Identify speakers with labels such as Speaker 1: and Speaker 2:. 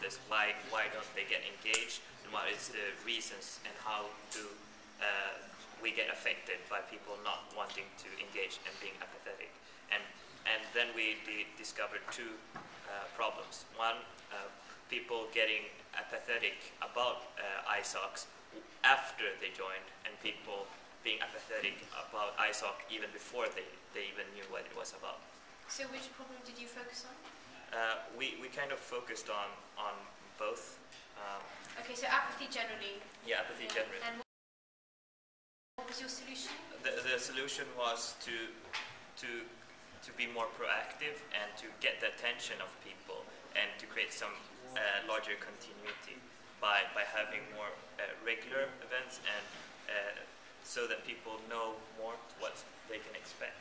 Speaker 1: this. Why why don't they get engaged? And what is the reasons and how do uh, we get affected by people not wanting to engage and being apathetic? And and then we di- discovered two uh, problems. One, uh, people getting apathetic about uh, ISOCs after they joined, and people being apathetic about ISOC even before they, they even knew what it was about.
Speaker 2: So which problem did you focus on?
Speaker 1: Uh, we, we kind of focused on, on both. Um,
Speaker 2: Okay, so apathy generally.
Speaker 1: yeah, apathy
Speaker 2: Yeah.
Speaker 1: generally.
Speaker 2: And what was your solution?
Speaker 1: The, the solution was to, to, to be more proactive and to get the attention of people and to create some uh, larger continuity by, by having more uh, regular events and uh, so that people know more what they can expect.